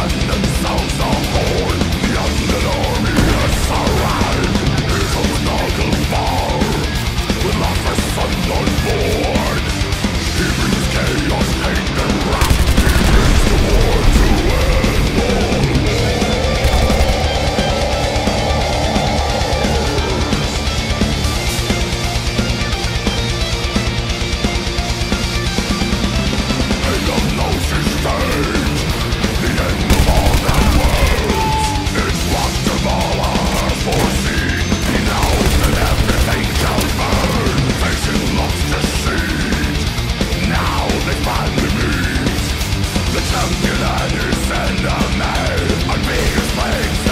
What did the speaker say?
安能嫂嫂 you send to me Our biggest flakes